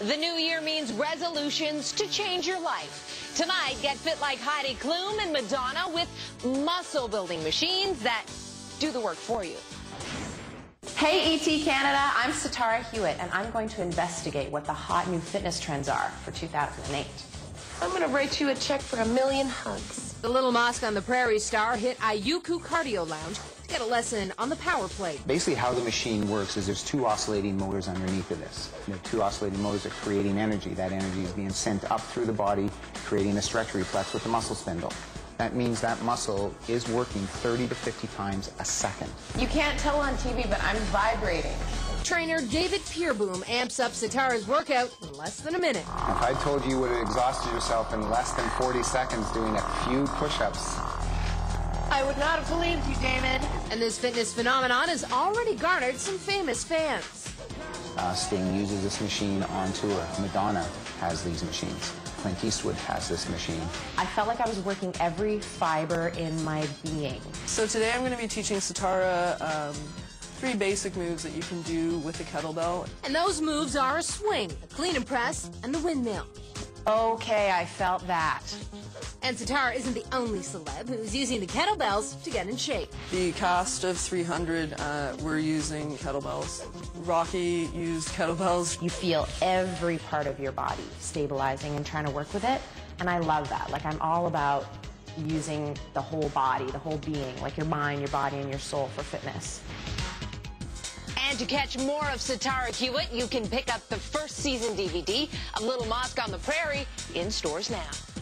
The new year means resolutions to change your life. Tonight, get fit like Heidi Klum and Madonna with muscle building machines that do the work for you. Hey ET Canada, I'm Sitara Hewitt and I'm going to investigate what the hot new fitness trends are for 2008. I'm going to write you a check for a million hugs. The Little Mosque on the Prairie star hit Ayuku Cardio Lounge to get a lesson on the power plate. Basically how the machine works is there's two oscillating motors underneath of this. The two oscillating motors are creating energy. That energy is being sent up through the body, creating a stretch reflex with the muscle spindle. That means that muscle is working 30 to 50 times a second. You can't tell on TV, but I'm vibrating. Trainer David Peerboom amps up Sitara's workout in less than a minute. If I told you you would have exhausted yourself in less than 40 seconds doing a few push-ups, I would not have believed you, David. And this fitness phenomenon has already garnered some famous fans. uh, Sting uses this machine on tour. Madonna has these machines. Clint Eastwood has this machine. I felt like I was working every fiber in my being. So today I'm going to be teaching Sitara um, three basic moves that you can do with a kettlebell. And those moves are a swing, a clean and press, and the windmill. Okay, I felt that. And Sitara isn't the only celeb who's using the kettlebells to get in shape. The cast of 300 uh, we're using kettlebells. Rocky used kettlebells. You feel every part of your body stabilizing and trying to work with it. And I love that. Like, I'm all about using the whole body, the whole being, like your mind, your body, and your soul for fitness. And to catch more of Sitara Hewitt, you can pick up the first season DVD of Little Mosque on the Prairie in stores now.